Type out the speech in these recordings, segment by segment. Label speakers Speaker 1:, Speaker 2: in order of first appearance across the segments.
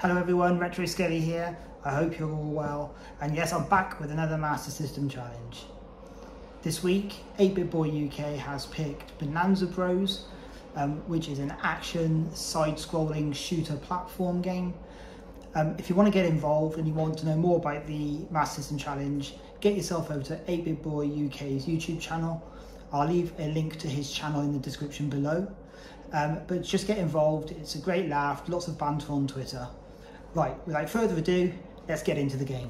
Speaker 1: Hello everyone, Retro Skelly here. I hope you're all well. And yes, I'm back with another Master System challenge. This week, 8-Bit Boy UK has picked Bonanza Bros, um, which is an action, side-scrolling shooter platform game. Um, if you want to get involved and you want to know more about the Master System Challenge, get yourself over to 8-Bit Boy UK's YouTube channel. I'll leave a link to his channel in the description below. Um, but just get involved, it's a great laugh, lots of banter on Twitter. Right, without further ado, let's get into the game.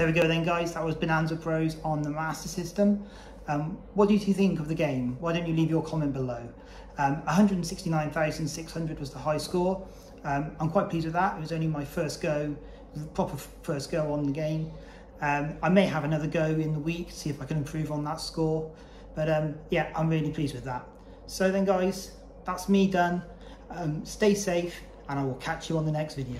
Speaker 1: There we go then guys, that was Bonanza Bros on the Master System. Um, what did you think of the game? Why don't you leave your comment below? Um, 169,600 was the high score. Um, I'm quite pleased with that. It was only my first go, proper first go on the game. Um, I may have another go in the week, see if I can improve on that score. But um, yeah, I'm really pleased with that. So then guys, that's me done. Um, stay safe and I will catch you on the next video.